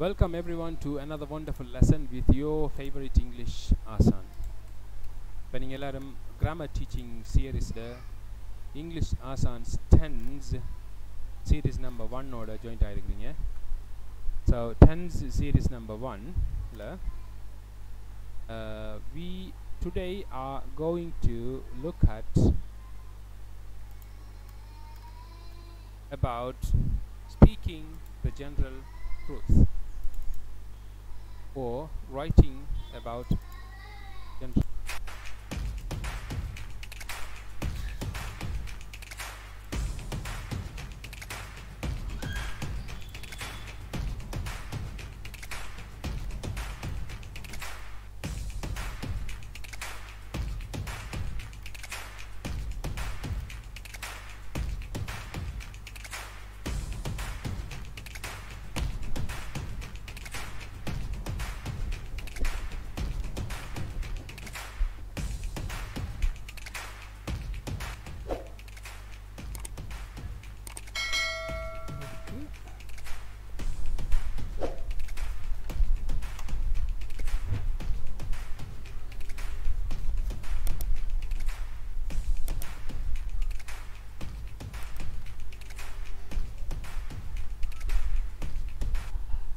Welcome everyone to another wonderful lesson with your favorite English Asan. இப்போ நீங்கள் எல்லாரும் grammar teaching சீரீஸில் English Asan's tense series number ஒன்னோட joint ஆகிருக்கிறீங்க so tense series number ஒன்ல we today are going to look at about speaking the general truth or writing about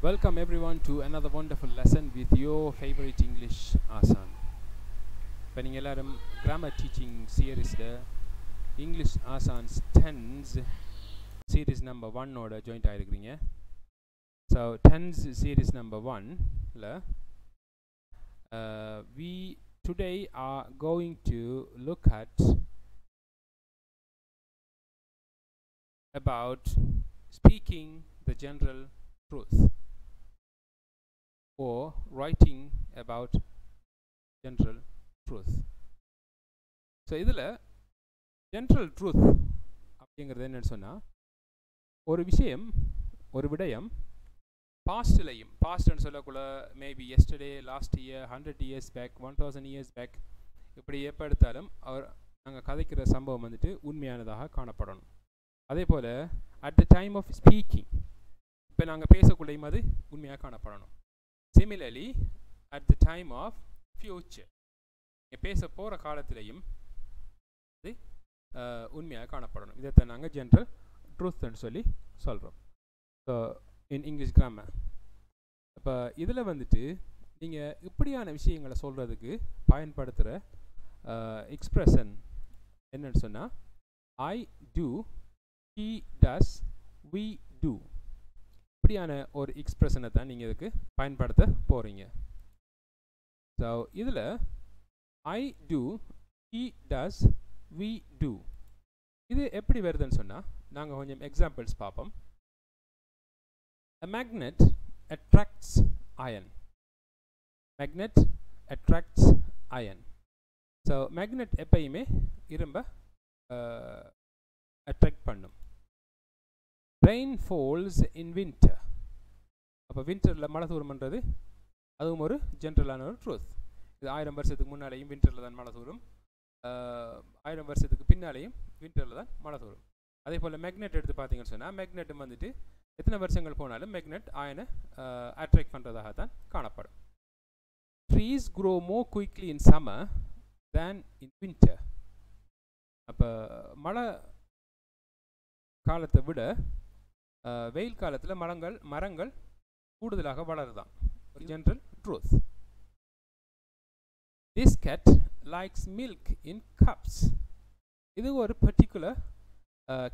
Welcome everyone to another wonderful lesson with your favorite English Asan. இப்போ நீங்கள் எல்லாரும் grammar teaching சீரீஸில் English Asan's tense series number ஒன்னோட joint ஆகிருக்கிறீங்க so tense series number ஒன்ல we today are going to look at about speaking the general truth Or writing about general truth. So இதில் general truth அப்படிங்கிறது என்னென்னு சொன்னால் ஒரு விஷயம் ஒரு விடயம் பாஸ்ட்லையும் பாஸ்ட்னு சொல்லக்குள்ள maybe yesterday last year hundred years back one thousand years back இப்படி எப்போ எடுத்தாலும் அவர் நாங்கள் கதைக்கிற சம்பவம் வந்துட்டு உண்மையானதாக காணப்படணும். அதே போல் at the time of speaking இப்போ நாங்கள் பேசக்குள்ளையும் அது உண்மையாக காணப்படணும். Similarly at the time of future நீங்கள் பேச போகிற காலத்திலையும் அது உண்மையாக காணப்படணும். இதைத்தான் நாங்கள் ஜென்ரல் ட்ரூத்னு சொல்லி சொல்கிறோம் ஸோ இன் இங்கிலீஷ் கிராமர் இப்போ இதில் வந்துட்டு நீங்கள் இப்படியான விஷயங்களை சொல்கிறதுக்கு பயன்படுத்துகிற எக்ஸ்ப்ரெஷன் என்னன்னு சொன்னால் I do he does we do இப்படியான ஒரு எக்ஸ்ப்ரெஷனை தான் நீங்கள் இதுக்கு பயன்படுத்த போகிறீங்க ஸோ இதில் I do he does we do இது எப்படி வருதுன்னு சொன்னால் நாங்கள் கொஞ்சம் எக்ஸாம்பிள்ஸ் பார்ப்போம் A magnet attracts iron. Magnet attracts iron. So magnet எப்பயுமே இரும்ப அட்ராக்ட் பண்ணும் ரெயின் ஃபால்ஸ் இன் வின்டர் அப்போ வின்டரில் மழை தூரம்ன்றது அதுவும் ஒரு ஜென்ரலான ஒரு ட்ரூத் இது ஆயிரம் வருஷத்துக்கு முன்னாலேயும் வின்டரில் தான் மழை தூரும் ஆயிரம் வருஷத்துக்கு பின்னாலேயும் வின்டரில் தான் மழை தூரும் அதே போல் மேக்னெட் எடுத்து பார்த்தீங்கன்னு சொன்னால் மேக்னெட் வந்துட்டு எத்தனை வருஷங்கள் போனாலும் மேக்னெட் ஆயனை அட்ராக்ட் பண்ணுறதாக தான் காணப்படும். Trees grow more quickly in summer than in winter அப்போ மழை காலத்தை விட வெயில் காலத்தில் மரங்கள் மரங்கள் கூடுதலாக வளருதான். ஒரு general truth this cat likes milk in cups இது ஒரு பர்டிகுலர்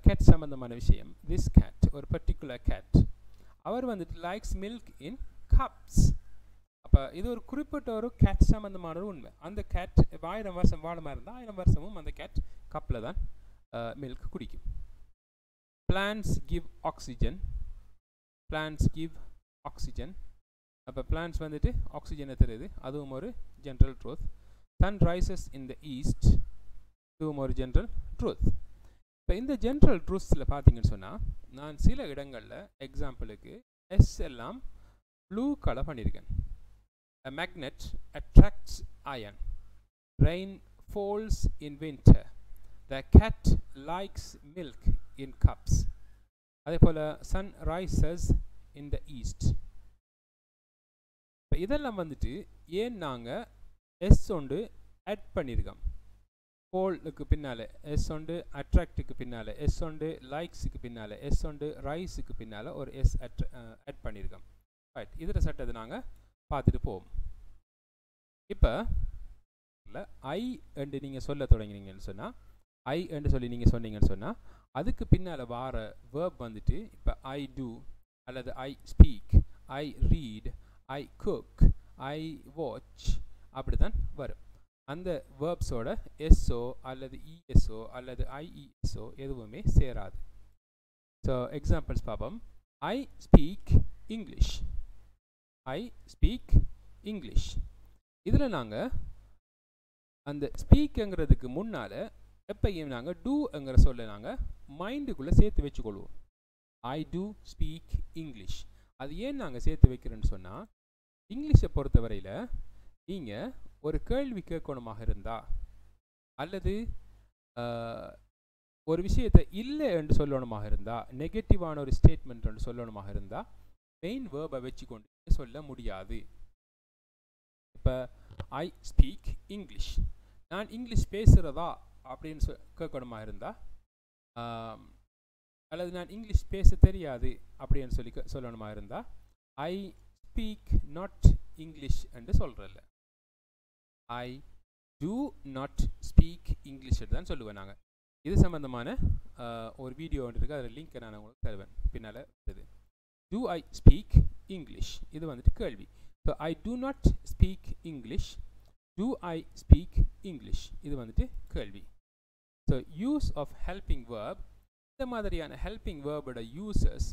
கேட் சம்மந்தமான விஷயம். திஸ் கேட் ஒரு பர்டிகுலர் கேட் அவர் வந்துட்டு லைக்ஸ் மில்க் இன் கப்ஸ் அப்போ இது ஒரு குறிப்பிட்ட ஒரு கேட் சம்மந்தமான ஒரு உண்மை. அந்த கேட் ஆயிரம் வருஷம் வாழமாக இருந்தால் ஆயிரம் வருஷமும் அந்த கேட் கப்பில் தான் மில்க் குடிக்கும். Plants give oxygen plants give oxygen அப்போ plants வந்துட்டு ஆக்சிஜனை தருது. அதுவும் ஒரு general truth. Sun rises in the east இதுவும் ஒரு ஜென்ரல் ட்ரூத் இப்போ இந்த ஜென்ரல் ட்ரூத்ஸில் பார்த்தீங்கன்னு சொன்னால் நான் சில இடங்களில் எக்ஸாம்பிளுக்கு எஸ் எல்லாம் ப்ளூ கலர் பண்ணியிருக்கேன் A magnet attracts iron. Rain falls in winter. The cat likes milk in cups அதே போல் sun rises in the east இப்போ இதெல்லாம் வந்துட்டு ஏன் நாங்கள் எஸ் ஒன்று ஆட் பண்ணியிருக்கோம் கோல்டுக்கு பின்னால் எஸ் ஒன்று அட்ராக்டுக்கு பின்னால் எஸ் ஒன்று லைக்ஸுக்கு பின்னால் எஸ் ஒன்று ரைஸுக்கு பின்னால் ஒரு எஸ் அட் ஆட் பண்ணியிருக்கோம் ரைட் இதில் சட்டத்தை நாங்கள் பார்த்துட்டு போவோம். இப்போ இல்லை ஐ என்று நீங்கள் சொல்ல தொடங்கினீங்கன்னு சொன்னால் ஐ என்று சொல்லி நீங்கள் சொன்னீங்கன்னு சொன்னால் அதுக்கு பின்னால் வார வேர்ப் வந்துட்டு இப்போ ஐ டூ அல்லது I speak I read I cook I watch அப்படி தான் வரும். அந்த வேர்ப்ஸோட எஸ்ஓ அல்லது இஎஸ்ஓ அல்லது ஐஇஎஸ்ஓ எதுவுமே சேராது. ஸோ எக்ஸாம்பிள்ஸ் பார்ப்போம். I speak English I speak English இதில் நாங்கள் அந்த ஸ்பீக்குங்கிறதுக்கு முன்னால் எப்பையும் நாங்கள் டூங்கிற சொல்ல நாங்கள் மைண்டுக்குள்ளே சேர்த்து வச்சுக்கொள்வோம். ஐ டூ ஸ்பீக் இங்கிலீஷ் அது ஏன் நாங்கள் சேர்த்து வைக்கிறோன்னு சொன்னால் இங்கிலீஷை பொறுத்தவரையில் நீங்கள் ஒரு கேள்வி கேட்கணுமாக இருந்தால் அல்லது ஒரு விஷயத்தை இல்லை என்று சொல்லணுமாக இருந்தால் நெகட்டிவான ஒரு ஸ்டேட்மெண்ட் என்று சொல்லணுமாக இருந்தால் மெயின் வேர்பை வச்சுக்கொண்டு சொல்ல முடியாது. இப்போ ஐ ஸ்பீக் இங்கிலீஷ் நான் இங்கிலீஷ் பேசுகிறதா அப்படின்னு சொ கேட்கணுமா இருந்தால் அல்லது நான் இங்கிலீஷ் பேச தெரியாது அப்படின்னு சொல்லி சொல்லணுமா இருந்தால் ஐ ஸ்பீக் நாட் இங்கிலீஷ் என்று சொல்கிறல்ல I do not speak English தான் சொல்லுவேன் நாங்கள் இது சம்மந்தமான ஒரு வீடியோ ஒன்று இருக்குது அதில் லிங்க்கை நான் உங்களுக்கு தருவேன். பின்னால் இது டூ ஐ ஸ்பீக் இங்கிலீஷ் இது வந்துட்டு கேள்வி. So I do not speak English do I speak English இது வந்துட்டு கேள்வி. So use of helping verb இந்த மாதிரியான ஹெல்பிங் வேர்போட யூசஸ்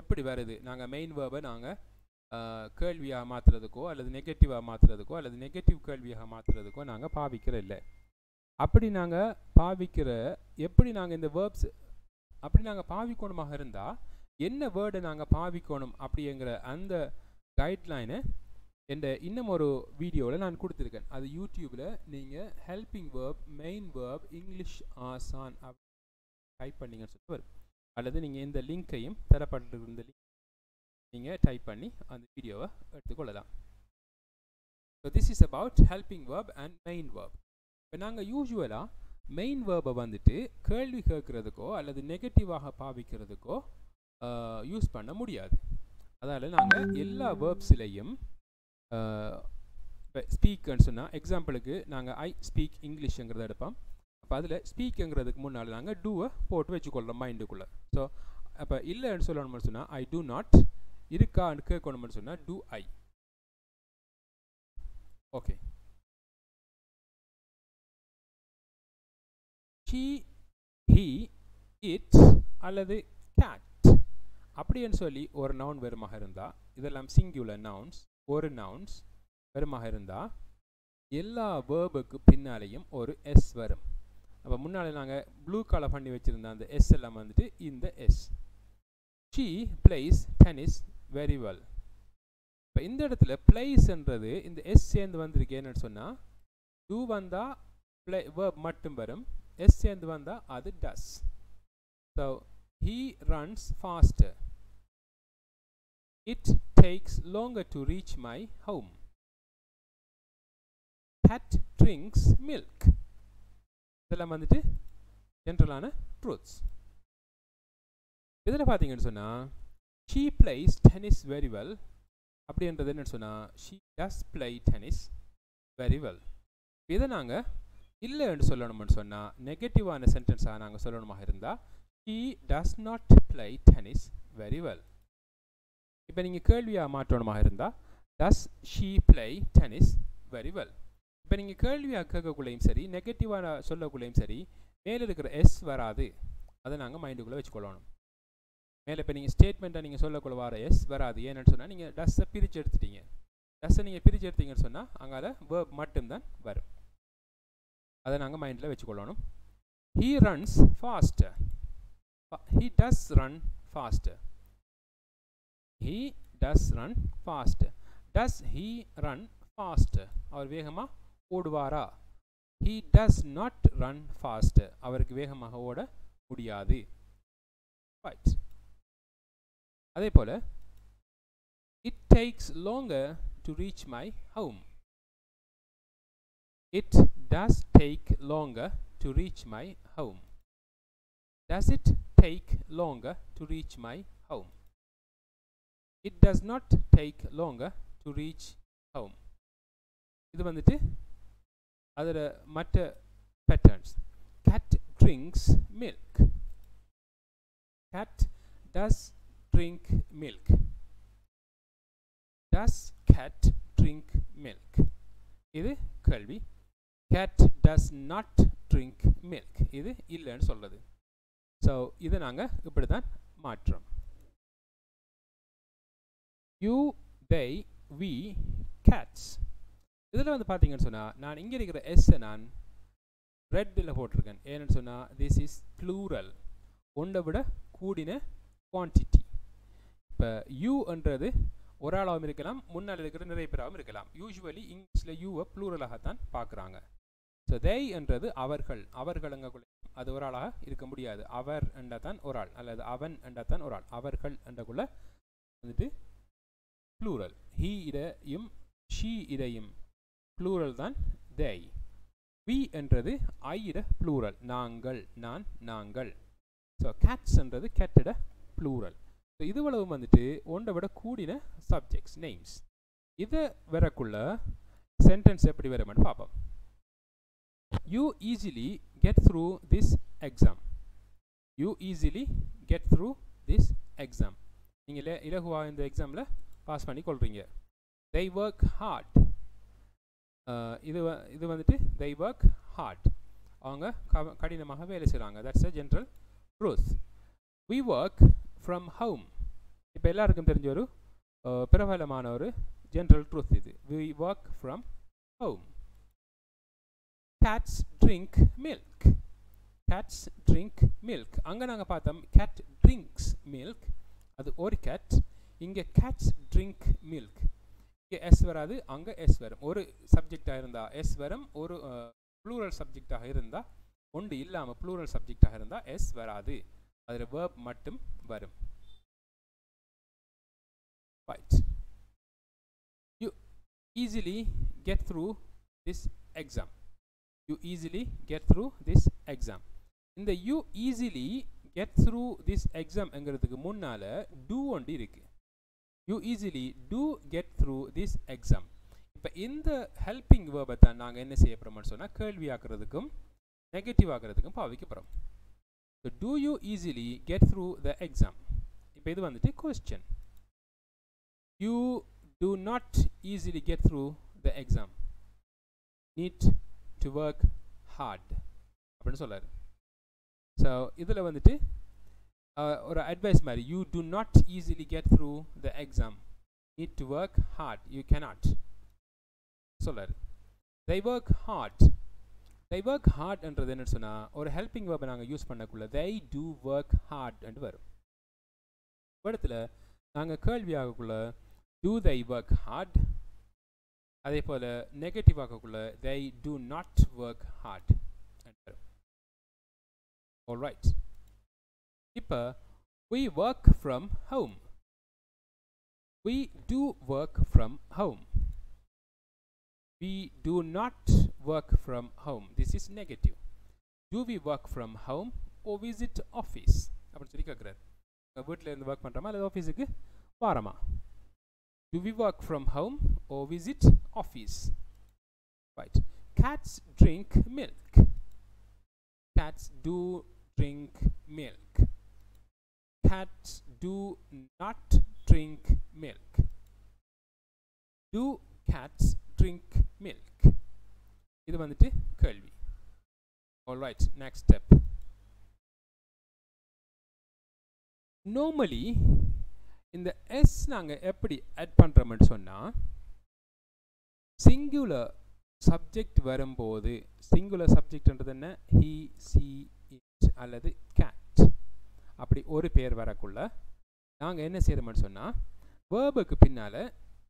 எப்படி வருது? நாங்கள் மெயின் வேர்பை நாங்கள் கேள்வியாக மாற்றுறதுக்கோ அல்லது நெகட்டிவாக மாற்றுறதுக்கோ அல்லது நெகட்டிவ் கேள்வியாக மாற்றுறதுக்கோ நாங்கள் பாவிக்கிற இல்லை. அப்படி நாங்கள் பாவிக்கிற எப்படி நாங்கள் இந்த வேர்ப்ஸ் அப்படி நாங்கள் பாவிக்கணுமாக இருந்தால் என்ன வேர்டை நாங்கள் பாவிக்கணும் அப்படிங்கிற அந்த கைட்லைனை என்ற இன்னும் ஒரு வீடியோவில் நான் கொடுத்துருக்கேன். அது யூடியூப்பில் நீங்கள் helping verb main verb English ஆசான் அப்படி டைப் பண்ணிங்கன்னு சொல்லிட்டு வரும். அல்லது நீங்கள் இந்த லிங்க்கையும் தரப்பட்டிருந்த லிங்க் நீங்கள் டைப் பண்ணி அந்த வீடியோவை எடுத்துக்கொள்ளலாம். So this is about helping verb and main verb இப்போ நாங்கள் யூஸ்வலாக மெயின் வேர்பை வந்துட்டு கேள்வி கேட்குறதுக்கோ அல்லது நெகட்டிவாக பாவிக்கிறதுக்கோ யூஸ் பண்ண முடியாது. அதால் நாங்கள் எல்லா வேர்ப்ஸ்லேயும் இப்போ ஸ்பீக்குன்னு சொன்னால் எக்ஸாம்பிளுக்கு நாங்கள் ஐ ஸ்பீக் இங்கிலீஷுங்கிறத எடுப்போம். அப்போ அதில் ஸ்பீக்குங்கிறதுக்கு முன்னால் நாங்கள் டூவை போட்டு வச்சுக்கொள்கிறோம் மைண்டுக்குள்ளே ஸோ அப்போ இல்லைன்னு சொல்லணும்னு சொன்னால் ஐ டூ நாட் இருக்கான்னு கேட்கணும்னு சொன்னால் do I okay she he it அல்லது கேட் அப்படின்னு சொல்லி ஒரு நவுன் வருமாக இருந்தால் இதெல்லாம் சிங்குலர் நவுன்ஸ் ஒரு நவுன்ஸ் வருமாக இருந்தால் எல்லா வேர்புக்கு பின்னாலேயும் ஒரு எஸ் வரும். அப்போ முன்னால் நாங்கள் ப்ளூ கலர் பண்ணி வச்சுருந்த அந்த எஸ் எல்லாம் வந்துட்டு இந்த S she plays tennis very well இப்போ இந்த இடத்துல பிளேஸ்ன்றது இந்த எஸ் சேர்ந்து வந்திருக்கு என்னன்னு சொன்னால் டூ வந்தால் ப்ளே வேர்ப் மட்டும் வரும் எஸ் சேர்ந்து வந்தால் அது does so he runs faster it takes longer to reach my home cat drinks milk. இதெல்லாம் வந்துட்டு ஜென்ரலான ட்ரூத்ஸ் இதில் பார்த்தீங்கன்னு சொன்னால் she plays tennis very well அப்படின்றது என்னன்னு சொன்னால் she does play tennis very well இதை நாங்கள் இல்லைன்னு சொல்லணும்னு சொன்னால் நெகட்டிவான சென்டென்ஸாக நாங்கள் சொல்லணுமாக இருந்தால் she does not play tennis very well இப்போ நீங்கள் கேள்வியாக மாற்றணுமாக இருந்தால் does she play tennis very well இப்போ நீங்கள் கேள்வியாக கேட்கக்குள்ளேயும் சரி நெகட்டிவாக சொல்லக்குள்ளேயும் சரி மேலே இருக்கிற எஸ் வராது. அதை நாங்கள் மைண்டுக்குள்ளே வச்சுக்கொள்ளணும். மேலே இப்போ நீங்கள் ஸ்டேட்மெண்ட்டை நீங்கள் சொல்லக்குள்ள வர எஸ் வராது. ஏன்னு சொன்னால் நீங்கள் டஸ்ஸை பிரித்து எடுத்துட்டீங்க. டஸ்ஸை நீங்கள் பிரித்து எடுத்தீங்கன்னு சொன்னால் அங்கால வேர்ப் மட்டும்தான் வரும். அதை நாங்கள் மைண்டில் வச்சுக்கொள்ளணும். He runs fast he does run fast he does run faster does he run faster அவர் வேகமாக ஓடுவாரா? He does not run faster அவருக்கு வேகமாக ஓட முடியாது. ரைட் அதே போல் it takes longer to reach my home. It does take longer to reach my home. Does it take longer to reach my home? It does not take longer to reach home இது வந்துட்டு அதில் மற்ற patterns cat drinks milk cat does drink milk does cat drink milk இது கேள்வி cat does not drink milk இது இல்லைன்னு சொல்றது so இதை நாங்கள் இப்படி தான் மாற்றோம் யூ தை வி கேட்ஸ் இதில் வந்து பார்த்தீங்கன்னு சொன்னால் நான் இங்கே இருக்கிற எஸ்ஸை நான் ரெட்டில் போட்டிருக்கேன். ஏன்னு சொன்னால் திஸ் இஸ் ப்ளூரல் ஒன்றை விட கூடின குவான்டிட்டி இப்போ யூன்றது ஒரு ஆளாகவும் இருக்கலாம் முன்னால் இருக்கிற நிறைய பேராகவும் இருக்கலாம். யூஸ்வலி இங்கிலீஷில் யூவை ப்ளூரலாகத்தான் பார்க்குறாங்க ஸோ தேய் என்றது அவர்கள். அவர்களுங்கக்குள்ள அது ஒரு ஆளாக இருக்க முடியாது. அவர் என்றதான் ஒரு ஆள். அல்லது அவன் என்றதான் ஒரு ஆள். அவர்கள் என்றக்குள்ள வந்துட்டு ப்ளூரல் ஹீ இடையும் ஷீ இடையும் ப்ளூரல் தான் தேய் வி என்றது ஐ இட ப்ளூரல் நாங்கள் நான் நாங்கள். ஸோ கேட்ஸ் என்றது கேட்டிட ப்ளூரல் ஸோ இதுவளவு வந்துட்டு ஒன்றை விட கூடின சப்ஜெக்ட்ஸ் நெய்ம்ஸ் இதை வரக்குள்ள சென்டென்ஸ் எப்படி வரும்னு பார்ப்போம். You easily get through this exam you easily get through this exam நீங்கள் இலகுவாக இந்த எக்ஸாமில் பாஸ் பண்ணி கொள்றீங்க தை ஒர்க் ஹார்ட் இது இது வந்துட்டு தை ஒர்க் ஹார்ட் அவங்க க- கடினமாக வேலை செய்கிறாங்க that's a general truth we work from home இப்போ எல்லாருக்கும் தெரிஞ்ச ஒரு பிரபலமான ஒரு ஜென்ரல் ட்ரூத் இது. We work from home cats drink milk cats drink milk அங்கே நாங்கள் பார்த்தோம் கேட் ட்ரிங்க்ஸ் மில்க் அது ஒரு கேட் இங்கே கேட்ச் ட்ரிங்க் மில்க் இங்கே எஸ் வராது அங்கே எஸ் வரும். ஒரு சப்ஜெக்டாக இருந்தால் எஸ் வரும் ஒரு ப்ளூரல் சப்ஜெக்டாக இருந்தால் ஒன்று இல்லாமல் ப்ளூரல் சப்ஜெக்டாக இருந்தால் எஸ் வராது. அதில் வேர்ப் மட்டும் வரும். Right you easily get through this exam you easily get through this exam இந்த you easily get through this எக்ஸாம்ங்கிறதுக்கு முன்னால் டூ ஒன்று இருக்குது you easily do get through this exam இப்போ இந்த ஹெல்பிங் வேர்பை தான் நாங்கள் என்ன செய்ய போகிறோம்னு சொன்னால் கேள்வி ஆக்குறதுக்கும் நெகட்டிவ் ஆக்குறதுக்கும் பாவிக்க போகிறோம் so do you easily get through the exam இப்போ இது வந்துட்டு question you do not easily get through the exam need to work hard அப்படின்னு சொல்கிறார் ஸோ இதில் வந்துட்டு அஹ், ஒரு அட்வைஸ் மாதிரி you do not easily get through the exam need to work hard you cannot. சொல்லாரு. They work hard. They work hard என்றது என்ன சொன்னால் ஒரு ஹெல்பிங் வேர்பை நாங்கள் யூஸ் பண்ணக்குள்ள they do work hard என்று வரும். இடத்துல நாங்கள் கேள்வி ஆகக்குள்ள do they work hard? அதே போல் நெகட்டிவ் ஆகக்குள்ள they do not work hard என்று வரும். Alright இப்போ we work from home we do work from home we do not work from home this is negative do we work from home or visit office அப்படின்னு சொல்லி கேட்குறாரு வீட்டில் இருந்து work பண்ணுறோமா அல்லது ஆஃபீஸுக்கு வாரமா do we work from home or visit office right cats drink milk cats do drink milk Cats do not drink milk. Do cats drink milk? இது வந்துட்டு கேள்வி. ஆல்ரைட் நெக்ஸ்ட் ஸ்டெப் நார்மலி இந்த எஸ் நாங்கள் எப்படி ஆட் பண்ணுறோம்னு சொன்னால் singular subject வரும்போது singular சப்ஜெக்ட்ன்றது என்ன? ஹி சி இட் அல்லது கேட் அப்படி ஒரு பேர் வரக்குள்ள நாங்கள் என்ன செய்கிறோம்னு சொன்னால் வேர்புக்கு பின்னால்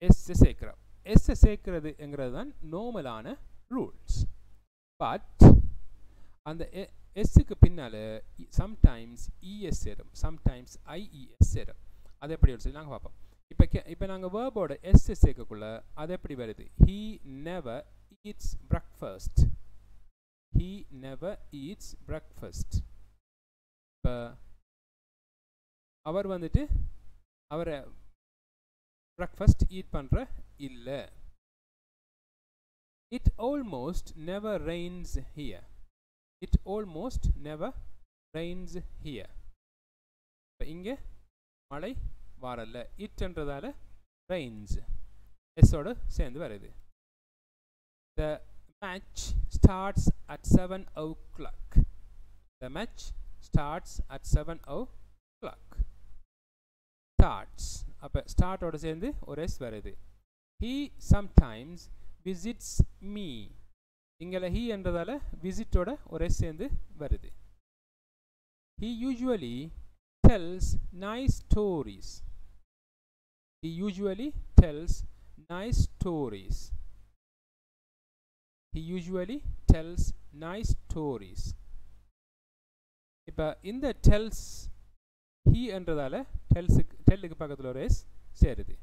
எஸ்ஸை சேர்க்குறோம். எஸ்ஸை சேர்க்கிறதுங்கிறது தான் நார்மலான ரூல்ஸ் பட் அந்த e, எஸ்ஸுக்கு பின்னால் சம்டைம்ஸ் e இஎஸ் சேரும். சம்டைம்ஸ் e ஐஇஎஸ் சேரும். அது எப்படி சொல்லி நாங்கள் பார்ப்போம். இப்போ கே இப்போ நாங்கள் வேர்போட எஸ் சேர்க்கக்குள்ள அது எப்படி வருது? He never eats breakfast he never eats breakfast இப்போ அவர் வந்துட்டு அவரை பிரக்ஃபாஸ்ட் ஈட் பண்ணுற இல்லை. It almost never rains here it almost never rains here இப்போ இங்கே மழை வரல. இட்ன்றதால ரெயின்ஸ் எஸ்ஸோடு சேர்ந்து வருது the match starts at seven o'clock the match starts at seven o starts அப்போ ஸ்டார்ட்டோட சேர்ந்து ஒரு எஸ் வருது ஹீ சம்டைம்ஸ் விசிட்ஸ் மீ இங்கே ஹீ என்றதால விசிட்டோட ஒரு எஸ் சேர்ந்து வருது he usually tells nice stories. He usually tells nice stories. He usually tells nice stories. இப்போ இந்த டெல்ஸ் ஹீ என்றதால டெல்ஸுக்கு டெல்லுக்கு பக்கத்தில் ஒரு எஸ் சேருது.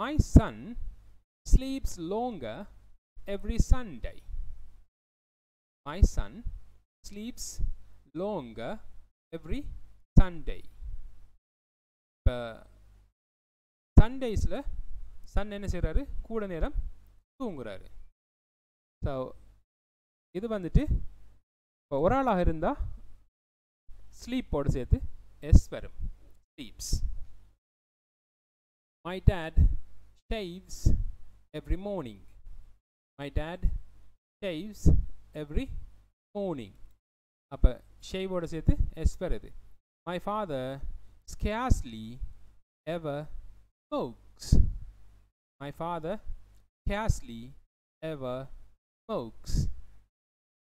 My son sleeps longer every Sunday my son sleeps longer every Sunday இப்போ சண்டேஸில் சன் என்ன செய்கிறாரு கூட நேரம் தூங்குறாரு. ஸோ இது வந்துட்டு இப்போ ஒரு ஆளாக இருந்தால் ஸ்லீப்போடு சேர்த்து எஸ் வரும். Sleeps my dad shaves every morning my dad shaves every morning அப்போ ஷேவோட சேர்த்து எஸ் வருது my father scarcely ever smokes my father scarcely ever smokes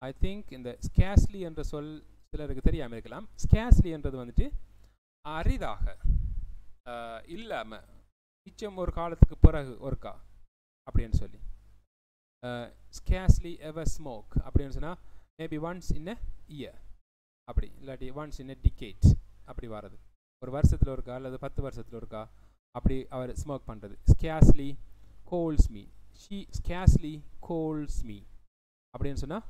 I think இந்த ஸ்கேஸ்லி என்ற சொல் சிலருக்கு தெரியாமல் இருக்கலாம். ஸ்கேஸ்லி என்றது வந்துட்டு அரிதாக இல்லாமல் மிச்சம் ஒரு காலத்துக்கு பிறகு ஒருக்கா? அப்படின்னு சொல்லி. ஸ்கேஸ்லி எவர் ஸ்மோக் அப்படின்னு சொன்னால் maybe once in a year அப்படி இல்லாட்டி ஒன்ஸ் இன் அ டிகேட் அப்படி வர்றது. ஒரு வருஷத்தில் ஒருக்கா அல்லது பத்து வருஷத்தில் ஒருக்கா? அப்படி அவர் ஸ்மோக் பண்ணுறது scarcely calls me she scarcely calls me அப்படின்னு சொன்னால்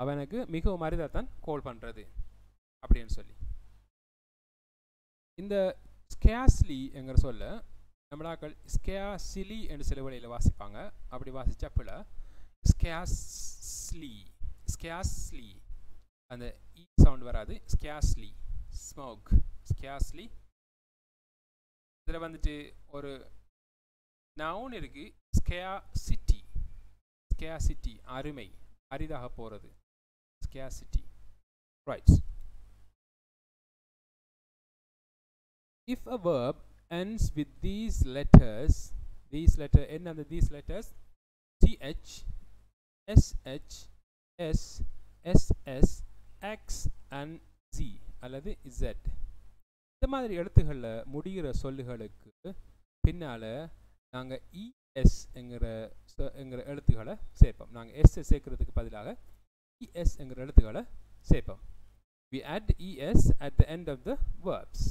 அவனுக்கு மிகவும் அரிதாக தான் கோல் பண்ணுறது அப்படின்னு சொல்லி. இந்த ஸ்கேஸ்லி என்கிற சொல்ல நம்மளாக்கள் ஸ்கேசிலி என்று சில வழியில் வாசிப்பாங்க. அப்படி வாசித்தா பிள்ள ஸ்கேஸ்லி ஸ்கேஸ்லி அந்த e இ சவுண்ட் வராது. ஸ்கேஸ்லி ஸ்மோக் ஸ்கேஸ்லி இதில் வந்துட்டு ஒரு நவுன் இருக்குது ஸ்கேயா சிட்டி ஸ்கேயா சிட்டி அருமை அரிதாக போகிறது scarcity writes If a verb ends with these letters, these letter end under these letters, th, sh, s, ss, x and z அல்லது z இந்த மாதிரி எழுத்துக்களில் முடிகிற சொல்லுகளுக்கு பின்னால் நாங்கள் இஎஸ் என்கிற என்கிற எழுத்துக்களை சேர்ப்போம் நாங்கள் எஸ் சேர்க்கறதுக்கு பதிலாக es என்கிற எழுத்துக்களை சேர்ப்போம் we add es at the end of the verbs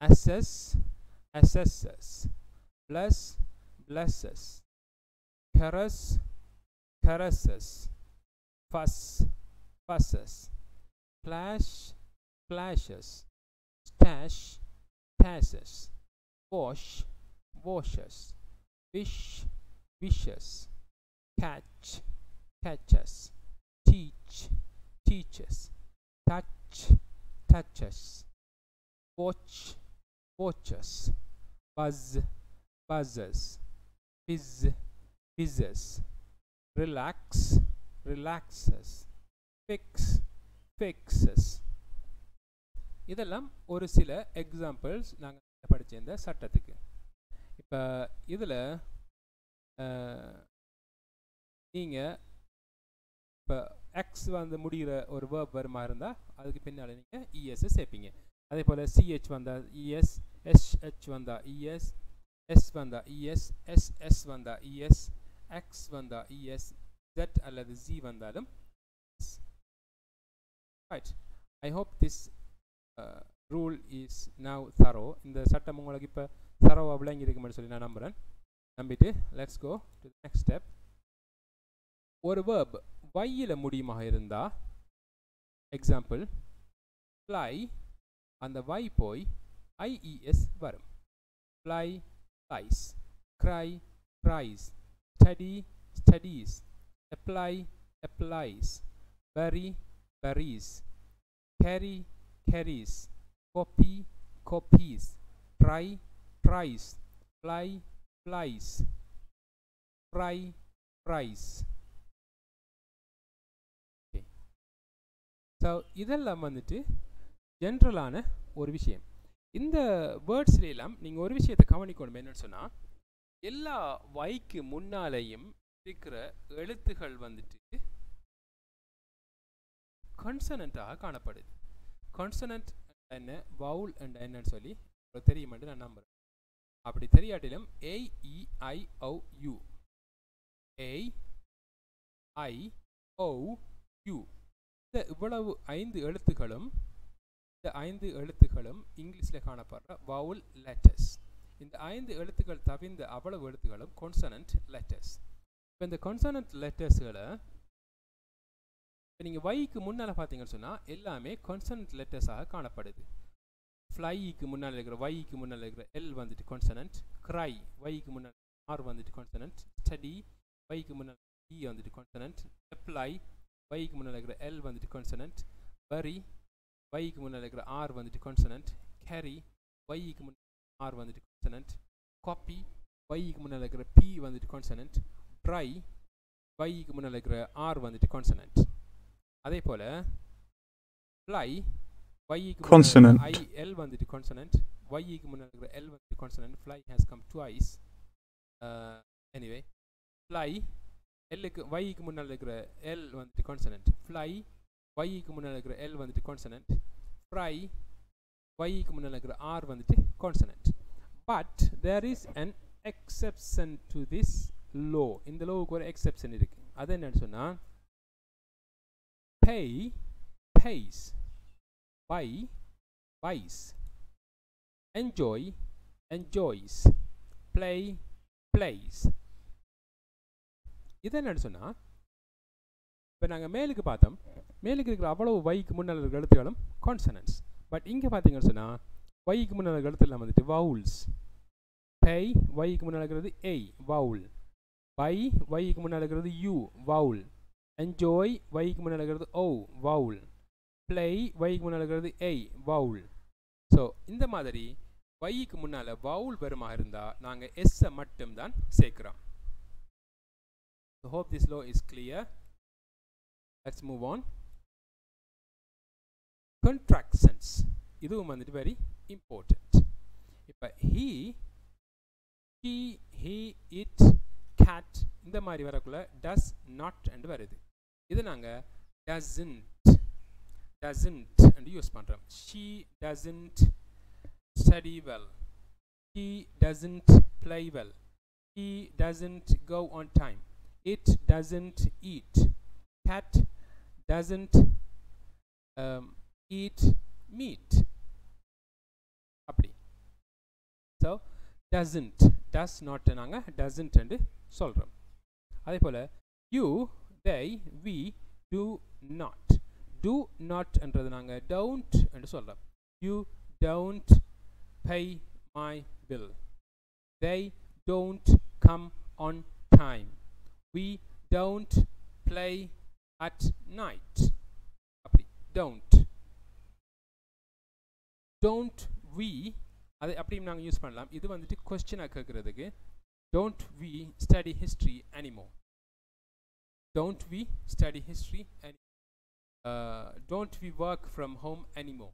assess assesses bless blesses. Caress caresses fuss fusses flash flashes stash tasses. Wash washes. Wish wishes catch catches. Teach teaches. Touch touches. Watch watches buzz. Buzzes fizz. Fizzes relax. Relaxes fix. Fixes இதெல்லாம் ஒரு சில examples நாங்கள் படித்த இந்த சட்டத்துக்கு. இப்போ இதில் நீங்கள் இப்போ எக்ஸ் வந்து முடிகிற ஒரு வேர்ப் வருமா இருந்தால் அதுக்கு பின்னால் நீங்கள் இஎஸ்ஸை சேர்ப்பீங்க. அதே போல் சிஹெச் வந்தால் இஎஸ் எஸ்ஹெச் வந்தால் இஎஸ் எஸ் வந்தால் இஎஸ் எஸ்எஸ் வந்தால் இஎஸ் எக்ஸ் வந்தால் இஎஸ் ஜெட் அல்லது ஜி வந்தாலும் right I hope this rule is now thorough இந்த சட்டம் உங்களுக்கு இப்போ தரோவாக விளங்கி இருக்குமென்னு சொல்லி நான் நம்புகிறேன் நம்பிட்டு let's go to next step ஒரு வேர்ப் வையில் முடியுமாக இருந்தால் எக்ஸாம்பிள் ஃப்ளை அந்த வை போய் ஐஇஎஸ் வரும் fly flies cry cries study studies apply applies bury buries carry carries copy copies try tries fly flies fry fries so இதெல்லாம் வந்துட்டு ஜென்ரலான ஒரு விஷயம். இந்த வேர்ட்ஸ்லாம் நீங்கள் ஒரு விஷயத்தை கவனிக்கணும் என்னன்னு சொன்னால் எல்லா வைக்கு முன்னாலேயும் இருக்கிற எழுத்துகள் வந்துட்டு கன்சனண்ட்டாக காணப்படுது. கன்சனண்ட் என்ன வவுல் அண்ட் என்னன்னு சொல்லி தெரியுமென்று நான் நம்புகிறேன் அப்படி தெரியாட்டிலும் A E I O U A I O U இந்த இவ்வளவு ஐந்து எழுத்துக்களும் இந்த ஐந்து எழுத்துக்களும் இங்கிலீஷில் காணப்படுற வவுல் லெட்டர்ஸ் இந்த ஐந்து எழுத்துக்கள் தவிர்ந்த அவ்வளவு எழுத்துக்களும் கொன்சனன்ட் லெட்டர்ஸ் இப்போ இந்த கொன்சனன்ட் லெட்டர்ஸ்களை இப்போ நீங்கள் வைக்கு முன்னால் பார்த்தீங்கன்னு சொன்னால் எல்லாமே கொன்சனன்ட் லெட்டர்ஸாக காணப்படுது. ஃப்ளைக்கு முன்னால் இருக்கிற வைக்கு முன்னால் இருக்கிற எல் வந்துட்டு கொன்சனன்ட் க்ரை வைக்கு முன்னால் ஆர் வந்துட்டு கொன்சனன்ட் ஸ்டடி வைக்கு முன்னால் இ வந்துட்டு கொன்சனன்ட் அப்ளை வைக்கு முன்னால் இருக்கிற எல் வந்துட்டு கொன்சனன்ட் வரி வைக்கு முன்னால் இருக்கிற ஆர் வந்துட்டு கொன்சனன்ட் கேரி வைக்கு முன்னால் ஆர் வந்துட்டு கொன்சனன்ட் காப்பி வைக்கு முன்னால் இருக்கிற பி வந்துட்டு கான்சனன்ட் ட்ரை வைக்கு முன்னால் இருக்கிற ஆர் வந்துட்டு கான்சனன்ட் அதே போல் ஃப்ளை வைக்கு Consonant. ஐ எல் வந்துட்டு கான்சனன்ட் வைக்கு முன்னால் இருக்கிற எல் வந்துட்டு consonant fly has come twice anyway fly எல்லுக்கு வைக்கு முன்னால் இருக்கிற எல் வந்துட்டு கான்சனன்ட் ஃப்ளை வைக்கு முன்னால் இருக்கிற எல் வந்துட்டு கான்சனன்ட் ஃப்ரை வைக்கு முன்னால் இருக்கிற ஆர் வந்துட்டு consonant but there is an exception to this law இந்த லோவுக்கு ஒரு எக்ஸெப்ஷன் இருக்குது அது என்னன்னு சொன்னால் pay pays buy buys enjoy enjoys play plays. இது என்னன்னு சொன்னால் இப்போ நாங்கள் மேலுக்கு பார்த்தோம். மேலுக்கு இருக்கிற அவ்வளவு வைக்கு முன்னால் இருக்கிற எழுத்துகளும் கான்சனன்ஸ் பட் இங்கே பார்த்தீங்கன்னு சொன்னால் வைக்கு முன்னால் இருக்கிற எழுத்துலாம் வந்துட்டு வவுல்ஸ் பை வைக்கு முன்னால் இருக்கிறது ஏய் வவுல் பை வைக்கு முன்னால் இருக்கிறது யூ வவுல் என்ஜாய் வைக்கு முன்னால் இருக்கிறது ஓ வவுல் ப்ளே வைக்கு முன்னால் இருக்கிறது ஏய் வவுல் ஸோ இந்த மாதிரி வைக்கு முன்னால் வவுல் வருமா இருந்தால் நாங்கள் எஸ்ஸை மட்டும்தான் சேர்க்குறோம். Hope hope this law is clear. Let's move on. Contractions இதுவும் வந்துட்டு வெரி இம்பார்ட்டண்ட் இப்போ he he he it cat இந்த மாதிரி வரக்குள்ள டஸ் நாட் அண்ட் வருது இது நாங்கள் டசன்ட் டசன்ட் அண்ட் யூஸ் பண்ணுறோம் she doesn't study well he doesn't play well he doesn't go on time it doesn't eat cat doesn't eat meat அப்படி so doesn't does not நாங்கள் doesn't என்று சொல்கிறோம் அதே போல் you they we do not do not என்றது நாங்கள் don't என்று சொல்கிறோம் you don't pay my bill they don't come on time we don't play at night அப்படி don't டோன்ட் வி அதை அப்படியும் நாங்கள் யூஸ் பண்ணலாம் இது வந்துட்டு கொஸ்டினாக கேட்குறதுக்கு don't we study history anymore don't we study history don't we work from home anymore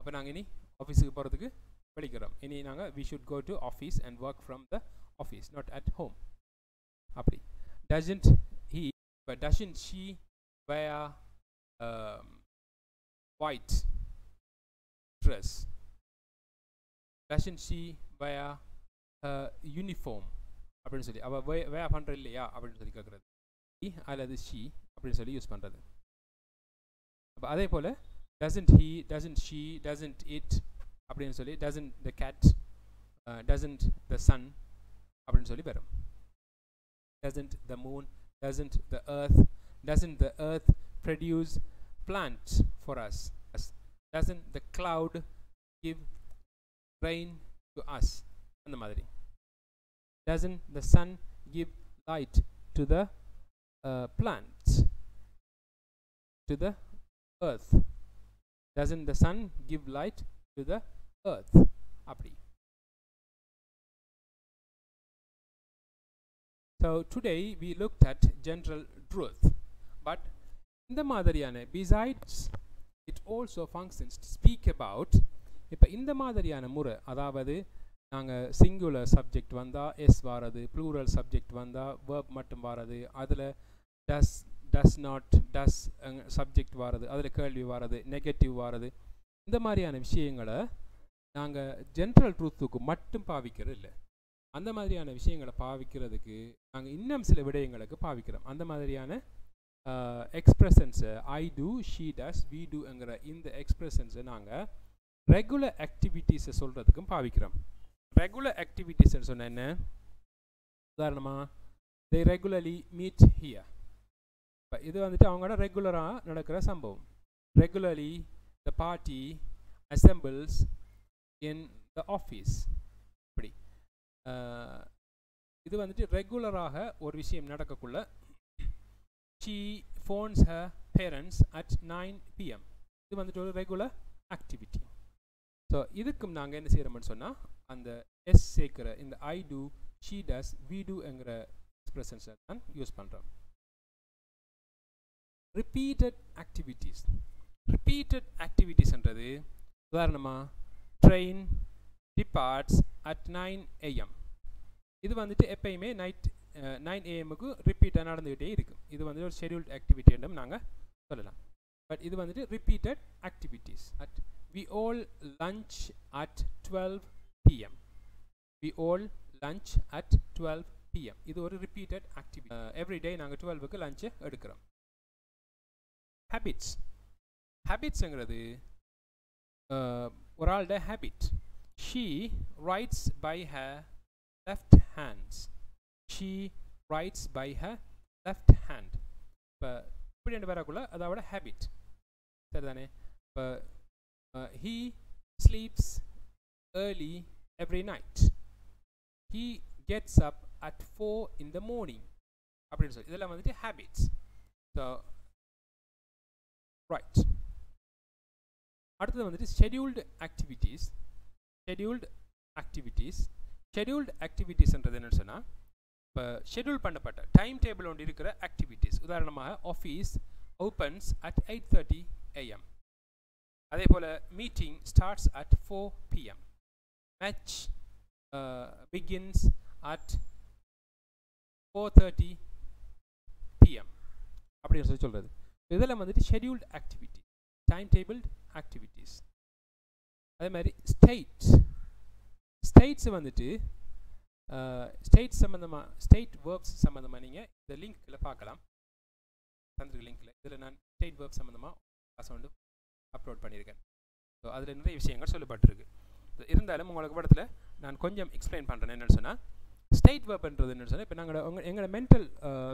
அப்போ நாங்கள் இனி ஆஃபீஸுக்கு போகிறதுக்கு படிக்கிறோம் இனி நாங்கள் we should go to office and work from the office not at home அப்படி doesn't he but doesn't she wear white dress. Doesn't she wear uniform அப்படின்னு சொல்லி அவள் வே வே பண்ணுற இல்லையா அப்படின்னு சொல்லி கேட்குறது அல்லது ஷீ அப்படின்னு சொல்லி யூஸ் பண்ணுறது அப்போ அதே போல் doesn't he doesn't she doesn't it அப்படின்னு சொல்லி doesn't the cat doesn't the sun அப்படின்னு சொல்லி வரும் doesn't the moon doesn't the earth doesn't the earth produce plant for us doesn't the cloud give rain to us அந்த மாதிரி doesn't the sun give light to the uh, plants to the earth doesn't the sun give light to the earth அப்படி So today we looked at general truth, but இந்த மாதிரியான besides it also functions speak about இப்போ இந்த மாதிரியான முறை அதாவது நாங்கள் singular subject வந்தால் எஸ் வாரது ப்ளூரல் சப்ஜெக்ட் வந்தால் வேர்ப் மட்டும் வாரது அதில் does does not does subject வாரது அதில் கேள்வி வாரது நெகட்டிவ் வாரது இந்த மாதிரியான விஷயங்களை நாங்கள் ஜென்ரல் ட்ரூத்துக்கு மட்டும் பாவிக்கிறது இல்லை. அந்த மாதிரியான விஷயங்களை பாவிக்கிறதுக்கு நாங்கள் இன்னும் சில விடயங்களுக்கு பாவிக்கிறோம். அந்த மாதிரியான expressions I do she does we டூங்கிற இந்த எக்ஸ்ப்ரெஷன்ஸை நாங்கள் ரெகுலர் ஆக்டிவிட்டீஸை சொல்கிறதுக்கும் பாவிக்கிறோம். ரெகுலர் ஆக்டிவிட்டீஸ்னு சொன்ன என்ன? உதாரணமாக தே ரெகுலர்லி மீட் ஹியர் இப்போ இது வந்துட்டு அவங்களோட ரெகுலராக நடக்கிற சம்பவம். Regularly the party assembles in the office இப்படி. இது வந்துட்டு ரெகுலராக ஒரு விஷயம் நடக்கக்குள்ள she phones her parents at nine PM இது வந்துட்டு ஒரு ரெகுலர் ஆக்டிவிட்டி ஸோ இதுக்கும் நாங்கள் என்ன செய்கிறோம்னு சொன்னால் அந்த எஸ் சேர்க்கிற இந்த I do she does we டூங்கிற எக்ஸ்பிரஷன்ஸை தான் யூஸ் பண்ணுறோம் ரிப்பீட்டட் ஆக்டிவிட்டீஸ் ரிப்பீட்டட் ஆக்டிவிட்டீஸ்ன்றது உதாரணமாக train departs at nine AM இது வந்துட்டு எப்பயுமே நைட் நைன் ஏஎம்முக்கு ரிப்பீட்டாக நடந்துக்கிட்டே இருக்கும் இது வந்து ஒரு ஷெடியூல்ட் ஆக்டிவிட்டி என்றும் நாங்கள் சொல்லலாம். பட் இது வந்துட்டு repeated activities at we all lunch at twelve PM we all lunch at twelve PM இது ஒரு ரிப்பீட்டட் ஆக்டிவிட்டி எவ்ரி டே நாங்கள் டுவெல்வுக்கு லஞ்சை எடுக்கிறோம். ஹேபிட்ஸ் ஹேபிட்ஸுங்கிறது uh, ஒரு ஆள்ட habit she writes by her left hands she writes by her left hand. இப்போ இப்படி ரெண்டு வரக்குள்ள அதோட ஹேபிட் சரிதானே இப்போ he sleeps early every night he gets up at four in the morning அப்படின்னு சொல்லி இதெல்லாம் வந்துட்டு ஹேபிட்ஸ் ஸோ ரைட் அடுத்தது வந்துட்டு scheduled activities scheduled activities scheduled ஆக்டிவிட்டீஸ்ன்றது என்னன்னு சொன்னால் இப்போ ஷெடியூல் பண்ணப்பட்ட டைம் டேபிள் ஒன்று இருக்கிற ஆக்டிவிட்டீஸ் உதாரணமாக office opens at eight thirty AM அதே போல் meeting starts at four PM match begins at four thirty PM அப்படின்னு சொல்லி சொல்கிறது இதெல்லாம் வந்துட்டு scheduled activity time table activities அதே மாதிரி ஸ்டேட்ஸ் ஸ்டேட்ஸ் வந்துட்டு ஸ்டேட் சம்மந்தமாக ஸ்டேட் வேர்ப்ஸ் சம்மந்தமாக நீங்கள் இந்த லிங்க்கில் பார்க்கலாம். தந்திருக்க லிங்க்கில் இதில் நான் ஸ்டேட் வேர்ப் சம்மந்தமாக கிளாஸ் வந்து அப்லோட் பண்ணியிருக்கேன். ஸோ அதில் நிறைய விஷயங்கள் சொல்லப்பட்டிருக்கு. இருந்தாலும் உங்களுக்கு படத்தில் நான் கொஞ்சம் எக்ஸ்பிளைன் பண்ணுறேன் என்னென்னு சொன்னால் ஸ்டேட் வேர்ப்ன்றது என்னென்னு சொன்னால் இப்போ நாங்கள் உங்கள் எங்களோட மென்டல்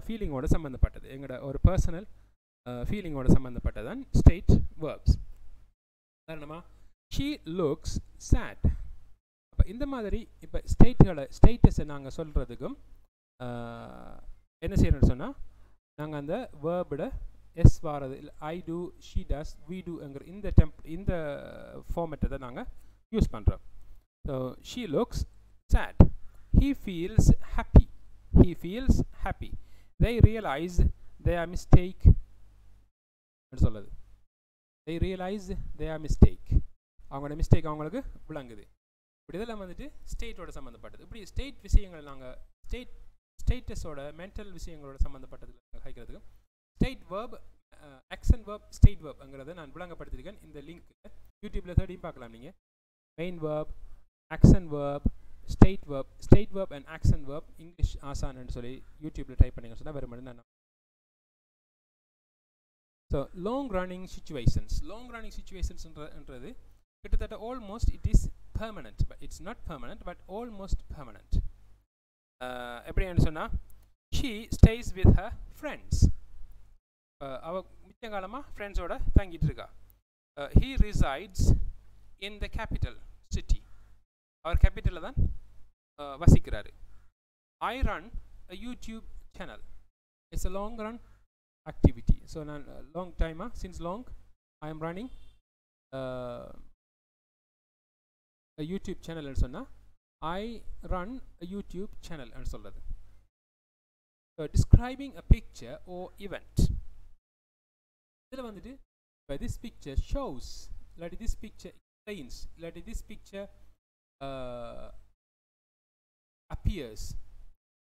ஃபீலிங்கோட சம்மந்தப்பட்டது எங்களோட ஒரு பர்சனல் ஃபீலிங்கோட சம்மந்தப்பட்டது தான் ஸ்டேட் வேர்ப்ஸ் உதாரணமாக ஷீ லுக்ஸ் சேட் அப்போ இந்த மாதிரி இப்போ ஸ்டேட்டுகளை ஸ்டேட்டஸை நாங்கள் சொல்கிறதுக்கும் என்ன செய்யணும்னு சொன்னால் நாங்கள் அந்த வேர்போட எஸ் வாரது இல்லை I do she does we டூங்கிற இந்த டெம்ப் இந்த ஃபார்மேட்டை தான் நாங்கள் யூஸ் பண்ணுறோம் so she looks sad he feels happy he feels happy they realise they are mistake சொல்லுது they realise they are mistake அவங்களோட மிஸ்டேக் அவங்களுக்கு விளங்குது. இப்படி இதெல்லாம் வந்துட்டு ஸ்டேட்டோட சம்மந்தப்பட்டது இப்படி ஸ்டேட் விஷயங்கள் நாங்கள் ஸ்டேட் ஸ்டேட்டஸோட மென்டல் விஷயங்களோட சம்மந்தப்பட்டதில் கைக்கிறதுக்கு state verb action verb state வேர்ப்ங்கிறத நான் விளங்கப்படுத்திருக்கேன் இந்த லிங்க் யூடியூப்பில் தேடியும் பார்க்கலாம் நீங்கள் main verb action verb state verb state verb and action verb English ஆசான்னு சொல்லி யூடியூப்பில் டைப் பண்ணிங்க சொன்னால் வெறும் நான். So long running situations long running சுச்சுவேஷன்ஸ்ன்றது கிட்டத்தட்ட almost it is permanent but it's not permanent but almost permanent எப்படின்னு சொன்னால் she stays with her friends அவ மிச்ச காலமாக ஃப்ரெண்ட்ஸோட தங்கிட்டு இருக்கா he resides in the capital city அவர் கேபிட்டலில் தான் வசிக்கிறாரு I run a YouTube channel it's a long run activity. So நான் long time ah since long i am running uh, a youtube channel னு சொன்னா i run a youtube channel னு சொல்றது so describing a picture or event இதில் வந்துட்டு by this picture shows இல்லாட்டி this picture explains இல்லாட்டி this picture uh, appears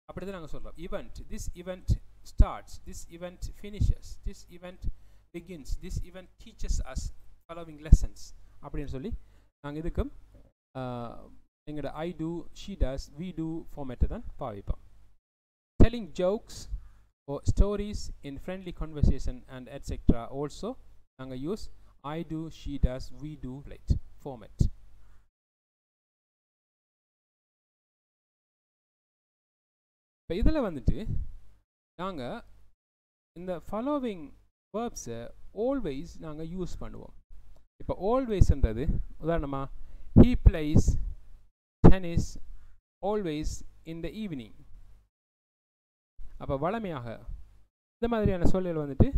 அப்படி தான் நாங்கள் சொல்கிறோம் event this event starts, this event finishes, this event begins, this event teaches us following lessons அப்படின்னு சொல்லி நாங்கள் இதுக்கும் எங்களோட I do she does we do ஃபார்மேட்டை தான் பாவிப்போம். Telling jokes or stories in friendly conversation and etc also நாங்கள் use I do she does we do light format இப்போ இதில் வந்துட்டு நாங்கள் இந்த ஃபாலோவிங் வேர்ப்ஸை ஆல்வேஸ் நாங்கள் யூஸ் பண்ணுவோம். இப்போ ஆல்வேஸ்ன்றது உதாரணமாக he plays tennis always in the evening அப்போ வளமையாக இந்த மாதிரியான சொல்லில் வந்துட்டு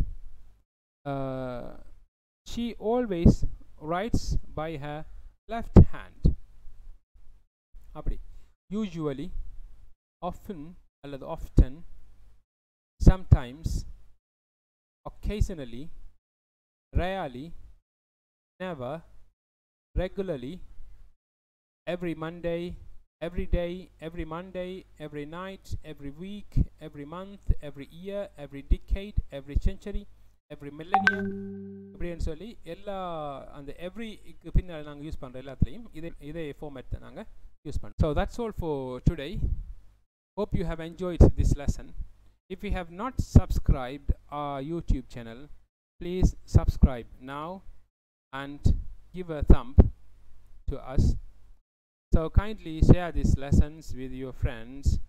she always writes by her left hand அப்படி யூஸ்வலி ஆஃபன் அல்லது often sometimes, occasionally, rarely, never, regularly, every Monday, every day, every Monday, every night, every week, every month, every year, every decade, every century, every millennium அப்படின்னு சொல்லி எல்லா அந்த எவ்ரிக்கு பின்னால் நாங்கள் use பண்ணுற எல்லாத்துலேயும் இதே இதே ஃபார்மேட் தான் நாங்கள் யூஸ் பண்ணுறோம் so that's all for today hope you have enjoyed this lesson If you have not subscribed our YouTube channel, please subscribe now and give a thumb to us. So kindly share these lessons with your friends